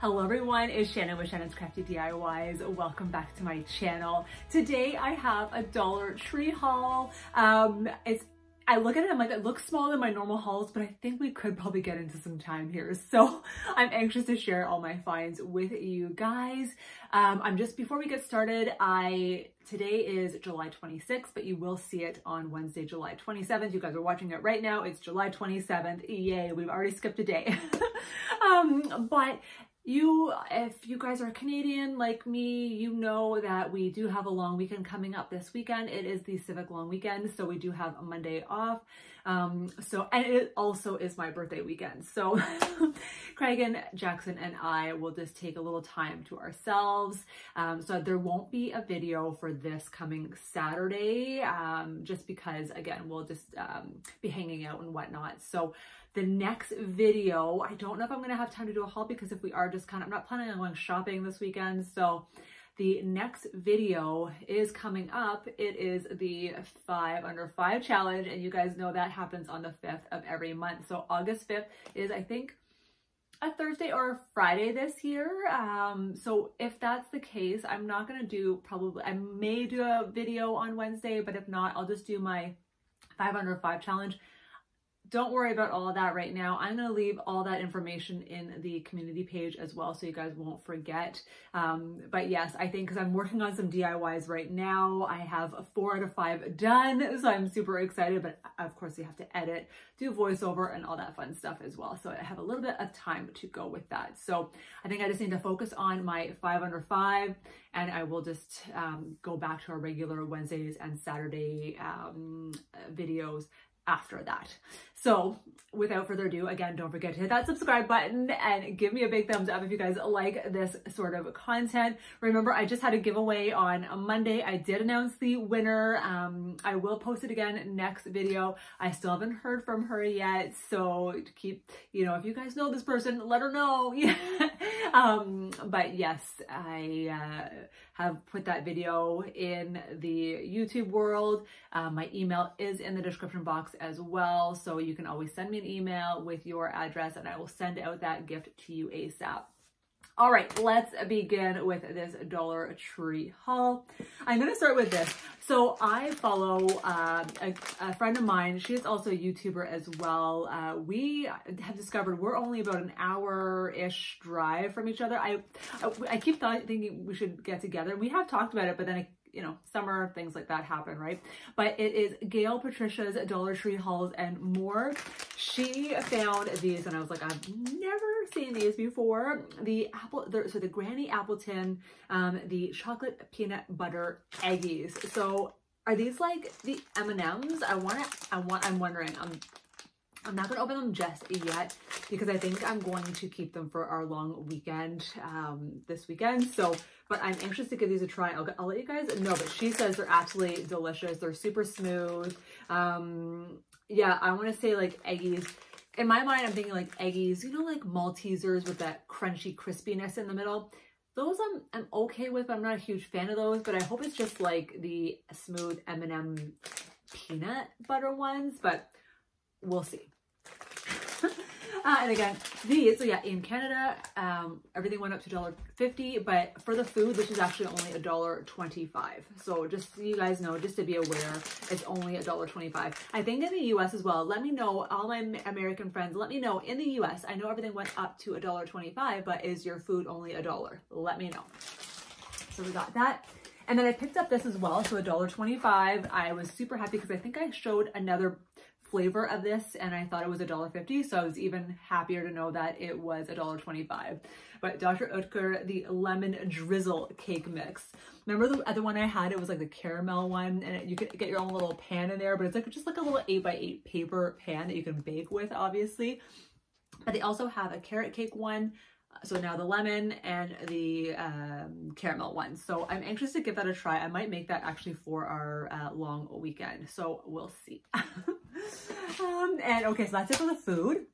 Hello everyone, it's Shannon with Shannon's Crafty DIYs. Welcome back to my channel. Today I have a Dollar Tree haul. Um, it's I look at it, I'm like, it looks smaller than my normal hauls, but I think we could probably get into some time here. So I'm anxious to share all my finds with you guys. Um, I'm just, before we get started, I, today is July 26th, but you will see it on Wednesday, July 27th. You guys are watching it right now. It's July 27th. Yay, we've already skipped a day. um, but you, if you guys are Canadian like me, you know that we do have a long weekend coming up this weekend. It is the Civic Long Weekend, so we do have a Monday off. Um, so, and it also is my birthday weekend. So Craig and Jackson, and I will just take a little time to ourselves. Um, so there won't be a video for this coming Saturday, um, just because again, we'll just um, be hanging out and whatnot. So the next video, I don't know if I'm going to have time to do a haul because if we are just kind of, I'm not planning on going shopping this weekend. So the next video is coming up. It is the five under five challenge. And you guys know that happens on the 5th of every month. So August 5th is, I think, a Thursday or a Friday this year. Um, so if that's the case, I'm not going to do probably, I may do a video on Wednesday, but if not, I'll just do my five under five challenge don't worry about all of that right now. I'm going to leave all that information in the community page as well so you guys won't forget. Um, but yes, I think because I'm working on some DIYs right now, I have four out of five done. So I'm super excited, but of course you have to edit, do voiceover and all that fun stuff as well. So I have a little bit of time to go with that. So I think I just need to focus on my five under five and I will just um, go back to our regular Wednesdays and Saturday um, videos after that. So without further ado, again, don't forget to hit that subscribe button and give me a big thumbs up if you guys like this sort of content. Remember, I just had a giveaway on Monday. I did announce the winner. Um, I will post it again next video. I still haven't heard from her yet. So keep, you know, if you guys know this person, let her know. um, but yes, I uh, have put that video in the YouTube world. Uh, my email is in the description box as well. So you can always send me an email with your address and I will send out that gift to you ASAP. All right, let's begin with this Dollar Tree haul. I'm to start with this. So I follow uh, a, a, friend of mine. She is also a YouTuber as well. Uh, we have discovered we're only about an hour-ish drive from each other. I, I, I keep thinking we should get together. We have talked about it, but then I you know, summer, things like that happen, right? But it is Gail Patricia's Dollar Tree hauls and more. She found these and I was like, I've never seen these before. The apple, the, so the Granny Appleton, um, the chocolate peanut butter eggies. So are these like the M&Ms? I want to, I want, I'm wondering, I'm I'm not going to open them just yet because I think I'm going to keep them for our long weekend um, this weekend. So, but I'm anxious to give these a try. I'll, I'll let you guys know, but she says they're absolutely delicious. They're super smooth. Um, yeah, I want to say like eggies. In my mind, I'm thinking like eggies, you know, like Maltesers with that crunchy crispiness in the middle. Those I'm, I'm okay with, but I'm not a huge fan of those, but I hope it's just like the smooth M&M peanut butter ones, but we'll see. Uh, and again, these, so yeah, in Canada, um, everything went up to $1.50, but for the food, this is actually only $1.25. So just so you guys know, just to be aware, it's only $1.25. I think in the US as well, let me know, all my American friends, let me know, in the US, I know everything went up to $1.25, but is your food only a dollar? Let me know. So we got that. And then I picked up this as well, so $1.25. I was super happy because I think I showed another flavor of this and I thought it was $1.50 so I was even happier to know that it was $1.25 but Dr. Oetker the lemon drizzle cake mix remember the other one I had it was like the caramel one and you could get your own little pan in there but it's like just like a little 8 by 8 paper pan that you can bake with obviously but they also have a carrot cake one so now the lemon and the um, caramel one. So I'm anxious to give that a try. I might make that actually for our uh, long weekend. So we'll see. um, and okay, so that's it for the food.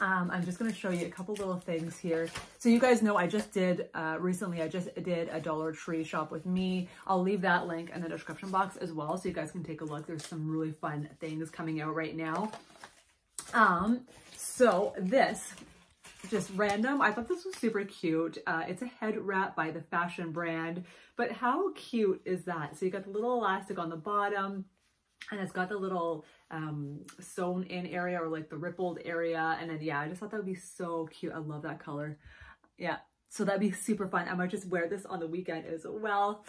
Um, I'm just going to show you a couple little things here. So you guys know I just did, uh, recently I just did a Dollar Tree shop with me. I'll leave that link in the description box as well so you guys can take a look. There's some really fun things coming out right now. Um, so this just random. I thought this was super cute. Uh, it's a head wrap by the fashion brand, but how cute is that? So you got the little elastic on the bottom and it's got the little um, sewn in area or like the rippled area. And then, yeah, I just thought that would be so cute. I love that color. Yeah, so that'd be super fun. I might just wear this on the weekend as well.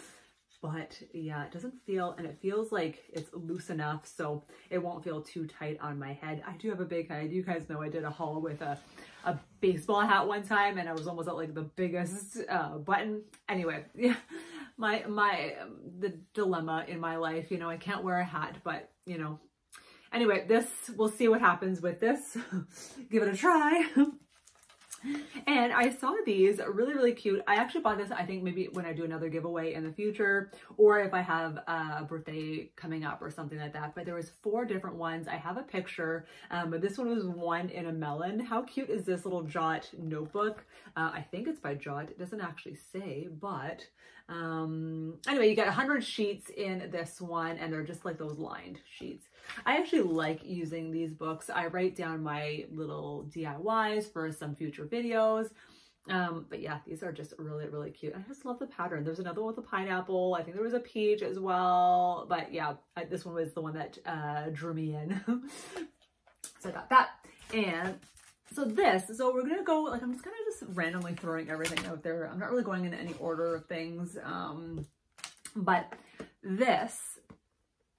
But yeah, it doesn't feel, and it feels like it's loose enough so it won't feel too tight on my head. I do have a big head. You guys know I did a haul with a, a baseball hat one time and I was almost at like the biggest uh, button. Anyway, yeah, my, my, um, the dilemma in my life, you know, I can't wear a hat, but you know, anyway, this, we'll see what happens with this. Give it a try. And I saw these really, really cute. I actually bought this, I think maybe when I do another giveaway in the future, or if I have a birthday coming up or something like that. But there was four different ones. I have a picture, um, but this one was one in a melon. How cute is this little Jot notebook? Uh, I think it's by Jot. It doesn't actually say, but um, anyway, you get 100 sheets in this one, and they're just like those lined sheets. I actually like using these books. I write down my little DIYs for some future videos. Um, but yeah, these are just really, really cute. I just love the pattern. There's another one with a pineapple. I think there was a peach as well. But yeah, I, this one was the one that uh, drew me in. so I got that. And so this, so we're going to go, like, I'm just kind of just randomly throwing everything out there. I'm not really going in any order of things. Um, but this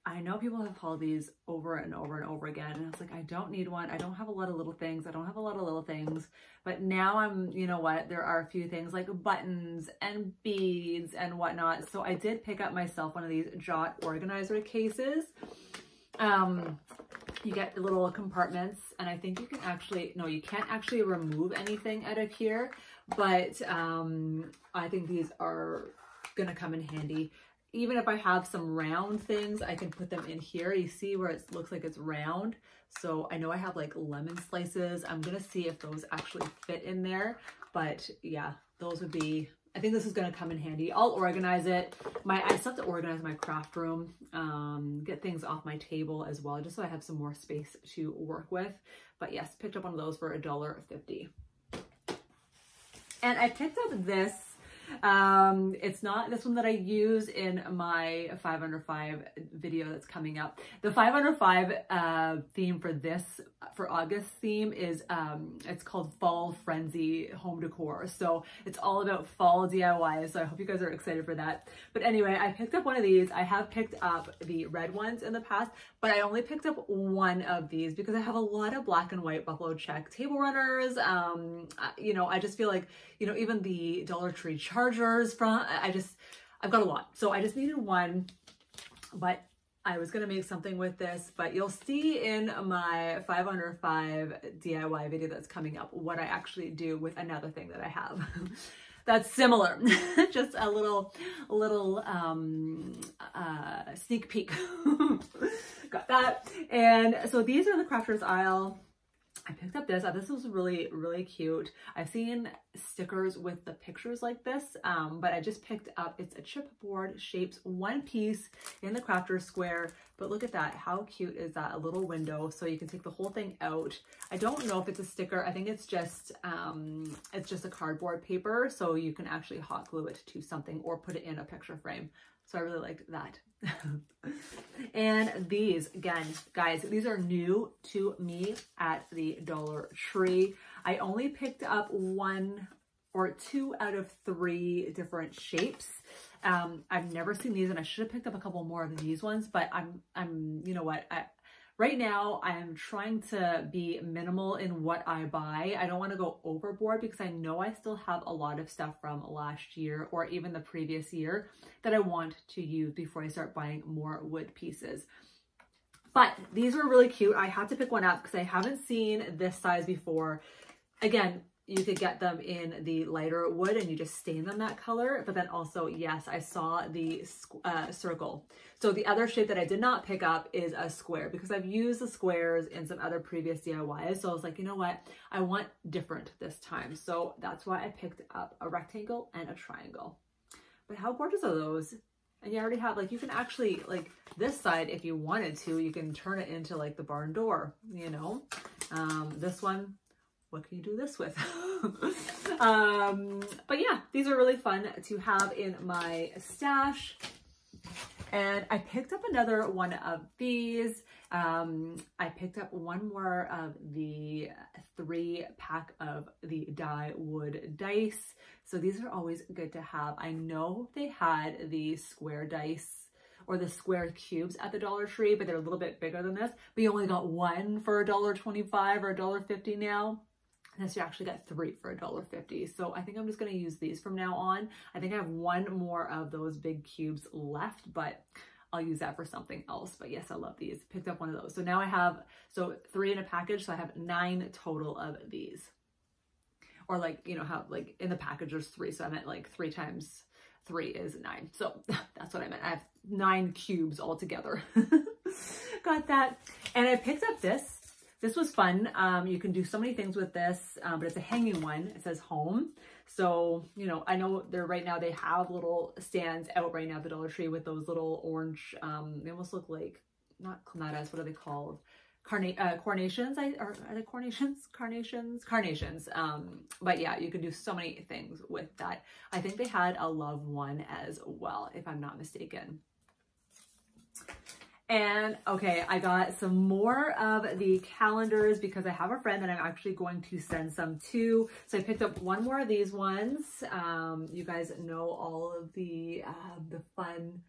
I know people have hauled these over and over and over again. And I was like, I don't need one. I don't have a lot of little things. I don't have a lot of little things. But now I'm, you know what, there are a few things like buttons and beads and whatnot. So I did pick up myself one of these Jot organizer cases. Um, you get little compartments and I think you can actually, no, you can't actually remove anything out of here. But um, I think these are gonna come in handy even if I have some round things, I can put them in here. You see where it looks like it's round. So I know I have like lemon slices. I'm going to see if those actually fit in there. But yeah, those would be, I think this is going to come in handy. I'll organize it. My I still have to organize my craft room, um, get things off my table as well, just so I have some more space to work with. But yes, picked up one of those for a dollar fifty. And I picked up this um, it's not this one that I use in my 5 under 5 video that's coming up. The 5 under 5 uh, theme for this, for August theme is, um, it's called Fall Frenzy Home Decor. So it's all about fall DIY. So I hope you guys are excited for that. But anyway, I picked up one of these. I have picked up the red ones in the past, but I only picked up one of these because I have a lot of black and white buffalo check table runners. Um, you know, I just feel like, you know, even the Dollar Tree chargers from, I just, I've got a lot. So I just needed one, but I was to make something with this, but you'll see in my 5 under 5 DIY video that's coming up what I actually do with another thing that I have. that's similar. Just a little, little um, uh, sneak peek. Got that. And so these are the crafters aisle I picked up this. Uh, this was really, really cute. I've seen stickers with the pictures like this, um, but I just picked up, it's a chipboard shapes one piece in the crafter square. But look at that. How cute is that? A little window so you can take the whole thing out. I don't know if it's a sticker. I think it's just, um, it's just a cardboard paper. So you can actually hot glue it to something or put it in a picture frame. So I really liked that. and these, again, guys, these are new to me at the Dollar Tree. I only picked up one or two out of three different shapes. Um, I've never seen these and I should have picked up a couple more of these ones, but I'm, I'm, you know what, I, Right now, I'm trying to be minimal in what I buy. I don't want to go overboard because I know I still have a lot of stuff from last year or even the previous year that I want to use before I start buying more wood pieces. But these were really cute. I had to pick one up because I haven't seen this size before. Again, you could get them in the lighter wood and you just stain them that color. But then also, yes, I saw the uh, circle. So the other shape that I did not pick up is a square because I've used the squares in some other previous DIYs. So I was like, you know what? I want different this time. So that's why I picked up a rectangle and a triangle. But how gorgeous are those? And you already have, like, you can actually, like, this side, if you wanted to, you can turn it into, like, the barn door, you know? Um, this one, what can you do this with? um, but yeah, these are really fun to have in my stash. And I picked up another one of these. Um, I picked up one more of the three pack of the die wood dice. So these are always good to have. I know they had the square dice or the square cubes at the Dollar Tree, but they're a little bit bigger than this. But you only got one for a dollar twenty-five or a dollar fifty now. This you actually got three for a dollar fifty. So I think I'm just gonna use these from now on. I think I have one more of those big cubes left, but I'll use that for something else. But yes, I love these. Picked up one of those. So now I have, so three in a package. So I have nine total of these. Or like, you know, how like in the package there's three. So I meant like three times three is nine. So that's what I meant. I have nine cubes altogether. Got that. And I picked up this. This was fun. Um, you can do so many things with this, um, but it's a hanging one. It says home. So, you know, I know they're right now, they have little stands out right now at the Dollar Tree with those little orange, um, they almost look like, not clematis, what are they called? Carna uh, carnations, I, are, are they carnations? Carnations? Carnations. Um, but yeah, you can do so many things with that. I think they had a love one as well, if I'm not mistaken. And okay, I got some more of the calendars because I have a friend that I'm actually going to send some to. So I picked up one more of these ones. Um, you guys know all of the, uh, the fun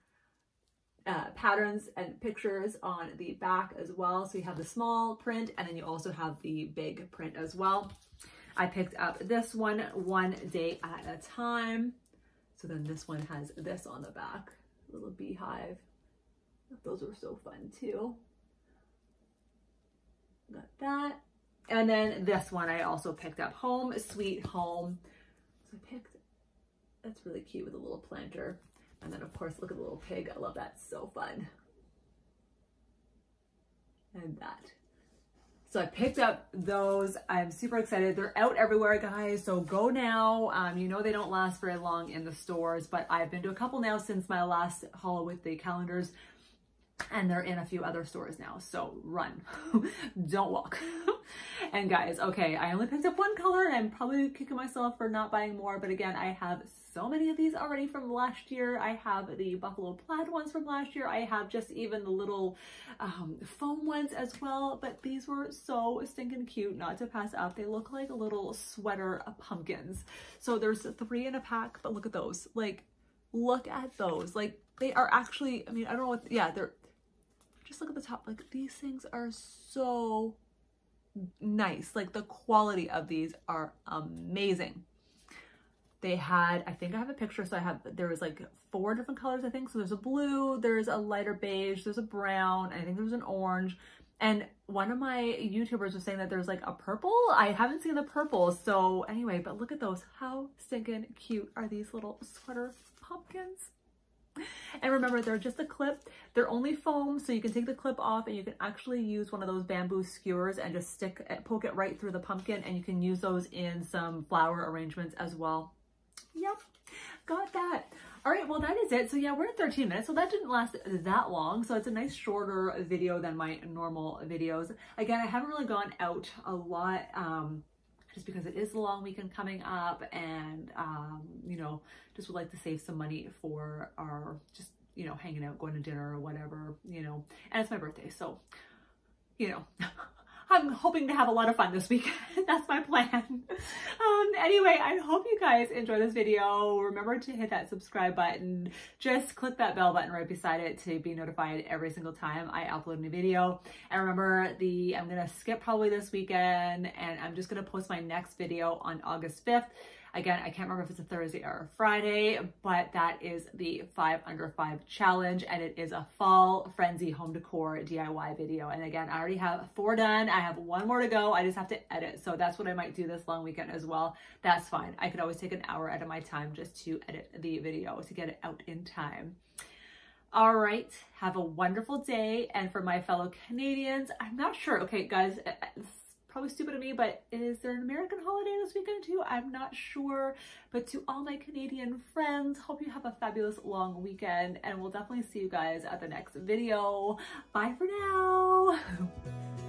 uh, patterns and pictures on the back as well. So you have the small print and then you also have the big print as well. I picked up this one one day at a time. So then this one has this on the back, little beehive. Those were so fun too. Got that. And then this one I also picked up, Home Sweet Home. So I picked, that's really cute with a little planter. And then of course, look at the little pig. I love that, so fun. And that. So I picked up those. I'm super excited. They're out everywhere, guys. So go now. Um, you know they don't last very long in the stores, but I've been to a couple now since my last haul with the calendars and they're in a few other stores now. So run, don't walk. and guys, okay, I only picked up one color and I'm probably kicking myself for not buying more. But again, I have so many of these already from last year. I have the buffalo plaid ones from last year. I have just even the little um, foam ones as well. But these were so stinking cute not to pass up. They look like little sweater pumpkins. So there's three in a pack, but look at those. Like, look at those. Like, they are actually, I mean, I don't know what, yeah, they're, just look at the top. Like these things are so nice. Like the quality of these are amazing. They had, I think I have a picture. So I have, there was like four different colors, I think. So there's a blue, there's a lighter beige, there's a brown, I think there's an orange. And one of my YouTubers was saying that there's like a purple. I haven't seen the purple. So anyway, but look at those. How stinking cute are these little sweater pumpkins? And remember, they're just a clip. They're only foam, so you can take the clip off and you can actually use one of those bamboo skewers and just stick poke it right through the pumpkin and you can use those in some flower arrangements as well. Yep, got that. All right, well, that is it. So yeah, we're at 13 minutes, so that didn't last that long. So it's a nice shorter video than my normal videos. Again, I haven't really gone out a lot. Um, just because it is a long weekend coming up and, um, you know, just would like to save some money for our just, you know, hanging out, going to dinner or whatever, you know, and it's my birthday. So, you know, I'm hoping to have a lot of fun this weekend. That's my plan. Um, anyway, I hope you guys enjoy this video. Remember to hit that subscribe button. Just click that bell button right beside it to be notified every single time I upload a new video. And remember the, I'm going to skip probably this weekend and I'm just going to post my next video on August 5th. Again, I can't remember if it's a Thursday or a Friday, but that is the five under five challenge and it is a fall frenzy home decor DIY video. And again, I already have four done. I have one more to go. I just have to edit. So that's what I might do this long weekend as well. That's fine. I could always take an hour out of my time just to edit the video to get it out in time. All right, have a wonderful day. And for my fellow Canadians, I'm not sure. Okay, guys, probably stupid of me, but is there an American holiday this weekend too? I'm not sure. But to all my Canadian friends, hope you have a fabulous long weekend and we'll definitely see you guys at the next video. Bye for now.